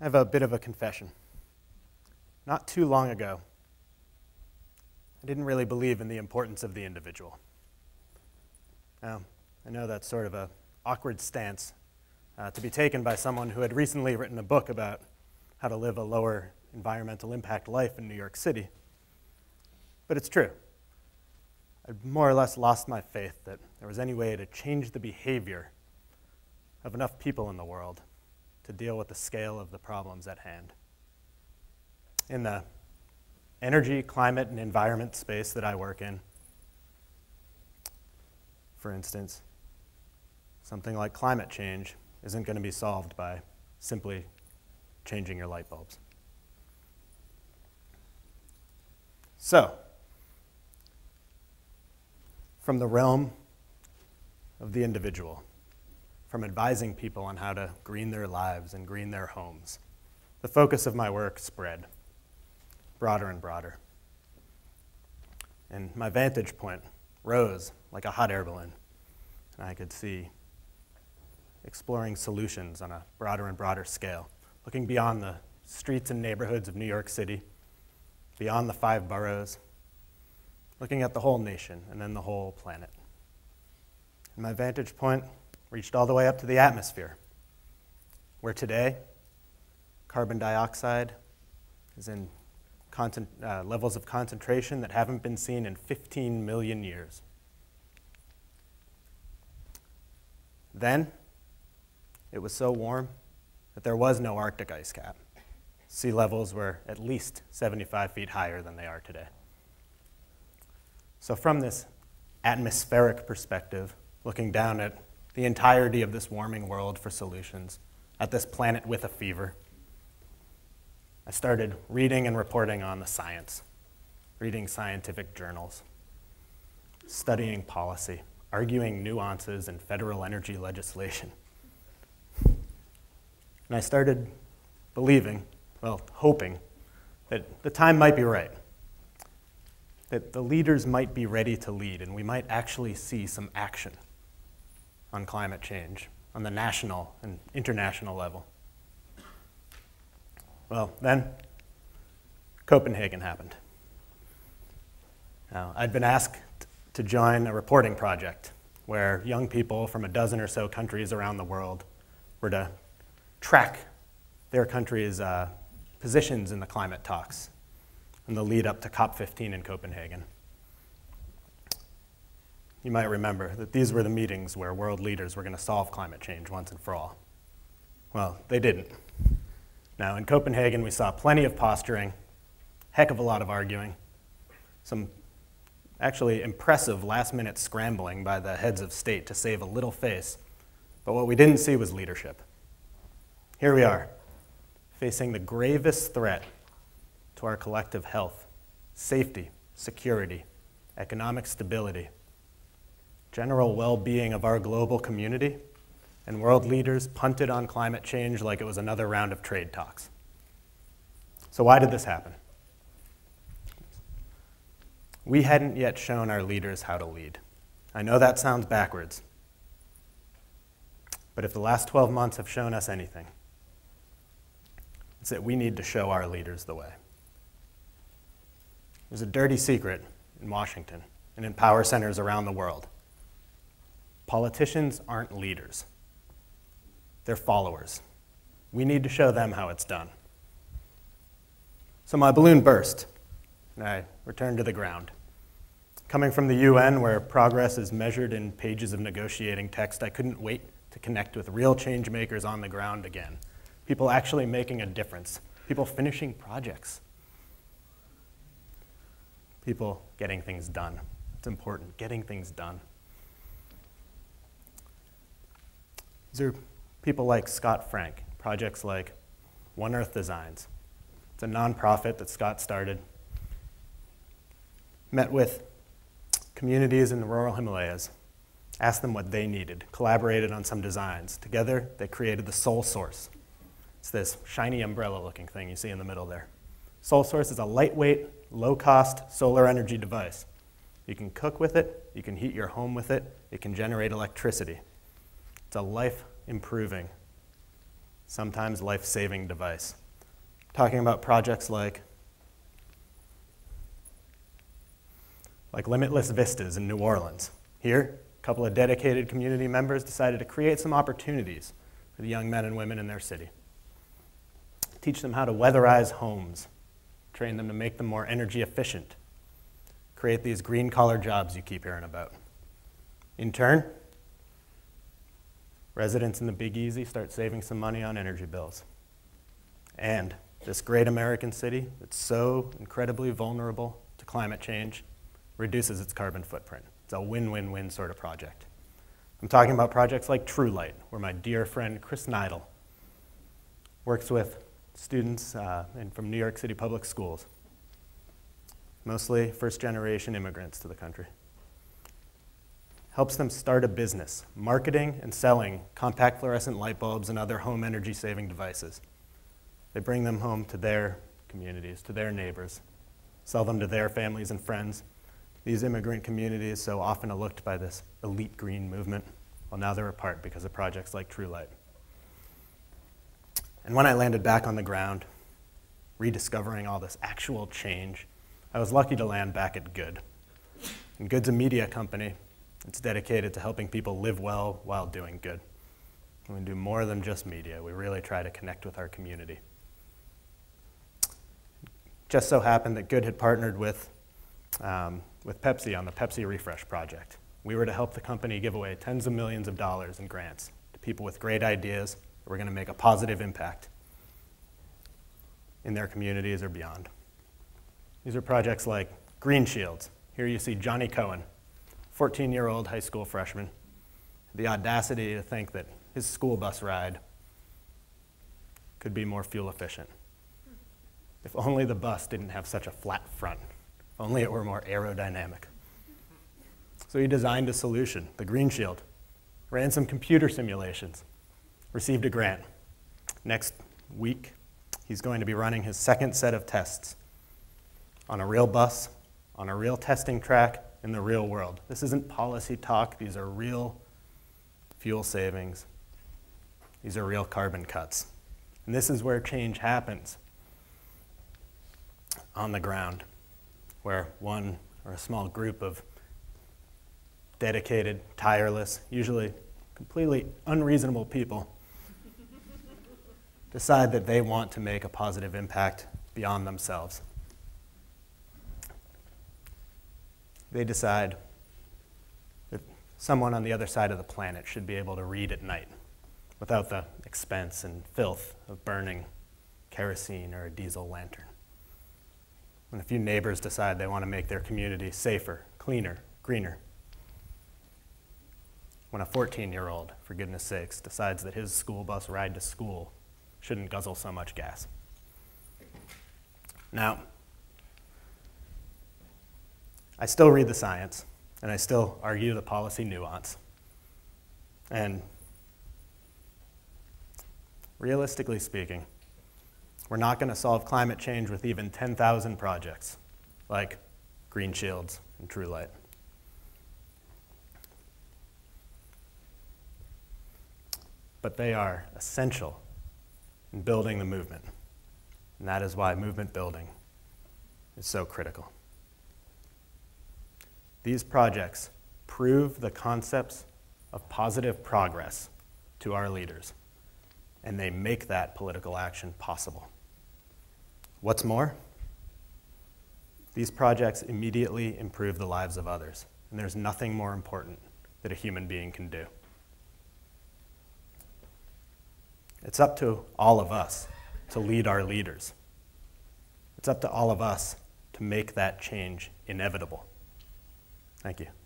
I have a bit of a confession. Not too long ago, I didn't really believe in the importance of the individual. Now, I know that's sort of an awkward stance uh, to be taken by someone who had recently written a book about how to live a lower environmental impact life in New York City. But it's true. I'd more or less lost my faith that there was any way to change the behavior of enough people in the world to deal with the scale of the problems at hand. In the energy, climate, and environment space that I work in, for instance, something like climate change isn't going to be solved by simply changing your light bulbs. So, from the realm of the individual, from advising people on how to green their lives and green their homes. The focus of my work spread broader and broader. And my vantage point rose like a hot air balloon. And I could see exploring solutions on a broader and broader scale, looking beyond the streets and neighborhoods of New York City, beyond the five boroughs, looking at the whole nation and then the whole planet. And my vantage point reached all the way up to the atmosphere, where today carbon dioxide is in uh, levels of concentration that haven't been seen in 15 million years. Then, it was so warm that there was no Arctic ice cap. Sea levels were at least 75 feet higher than they are today. So, from this atmospheric perspective, looking down at the entirety of this warming world for solutions at this planet with a fever. I started reading and reporting on the science, reading scientific journals, studying policy, arguing nuances in federal energy legislation. And I started believing, well, hoping, that the time might be right, that the leaders might be ready to lead, and we might actually see some action on climate change on the national and international level. Well, then Copenhagen happened. Now, I'd been asked to join a reporting project where young people from a dozen or so countries around the world were to track their country's uh, positions in the climate talks in the lead up to COP15 in Copenhagen. You might remember that these were the meetings where world leaders were going to solve climate change once and for all. Well, they didn't. Now, in Copenhagen, we saw plenty of posturing, heck of a lot of arguing, some actually impressive last minute scrambling by the heads of state to save a little face. But what we didn't see was leadership. Here we are, facing the gravest threat to our collective health, safety, security, economic stability general well being of our global community, and world leaders punted on climate change like it was another round of trade talks. So, why did this happen? We hadn't yet shown our leaders how to lead. I know that sounds backwards, but if the last 12 months have shown us anything, it's that we need to show our leaders the way. There's a dirty secret in Washington and in power centers around the world. Politicians aren't leaders, they're followers. We need to show them how it's done. So my balloon burst, and I returned to the ground. Coming from the UN, where progress is measured in pages of negotiating text, I couldn't wait to connect with real change makers on the ground again. People actually making a difference, people finishing projects, people getting things done. It's important, getting things done. These are people like Scot Frank, projects like One Earth Designs. It's a nonprofit that Scot started. Met with communities in the rural Himalayas, asked them what they needed, collaborated on some designs. Together, they created the SolSource. It's this shiny umbrella looking thing you see in the middle there. SolSource is a lightweight, low cost solar energy device. You can cook with it, you can heat your home with it, it can generate electricity. It's a life improving sometimes life-saving device. Talking about projects like like Limitless Vistas in New Orleans. Here, a couple of dedicated community members decided to create some opportunities for the young men and women in their city. Teach them how to weatherize homes, train them to make them more energy efficient, create these green collar jobs you keep hearing about. In turn, residents in the Big Easy start saving some money on energy bills. And this great American city that's so incredibly vulnerable to climate change reduces its carbon footprint. It's a win-win-win sort of project. I'm talking about projects like TrueLight, where my dear friend Chris Neidl works with students uh, from New York City Public Schools, mostly first-generation immigrants to the country. Helps them start a business, marketing and selling compact fluorescent light bulbs and other home energy-saving devices. They bring them home to their communities, to their neighbors, sell them to their families and friends, these immigrant communities, so often looked by this elite green movement, well, now they're apart because of projects like TrueLight. And when I landed back on the ground, rediscovering all this actual change, I was lucky to land back at Good. And Good's a media company. It's dedicated to helping people live well while doing good. And we do more than just media. We really try to connect with our community. Just so happened that Good had partnered with um, with Pepsi on the Pepsi Refresh project. We were to help the company give away tens of millions of dollars in grants to people with great ideas that were going to make a positive impact in their communities or beyond. These are projects like Green Shields. Here you see Johnny Cohen, 14-year-old high school freshman, the audacity to think that his school bus ride could be more fuel efficient. If only the bus didn't have such a flat front only it were more aerodynamic. So he designed a solution, the Green Shield, ran some computer simulations, received a grant. Next week, he's going to be running his second set of tests on a real bus, on a real testing track in the real world. This isn't policy talk, these are real fuel savings. These are real carbon cuts. And this is where change happens on the ground where one or a small group of dedicated, tireless, usually completely unreasonable people decide that they want to make a positive impact beyond themselves. They decide that someone on the other side of the planet should be able to read at night without the expense and filth of burning kerosene or a diesel lantern when a few neighbors decide they want to make their community safer, cleaner, greener. When a 14 year old, for goodness sakes, decides that his school bus ride to school shouldn't guzzle so much gas. Now, I still read the science, and I still argue the policy nuance. And realistically speaking, we're not going to solve climate change with even 10,000 projects like Green Shields and TrueLight. But they are essential in building the movement. And that is why movement building is so critical. These projects prove the concepts of positive progress to our leaders, and they make that political action possible. What's more, these projects immediately improve the lives of others, and there's nothing more important that a human being can do. It's up to all of us to lead our leaders. It's up to all of us to make that change inevitable. Thank you.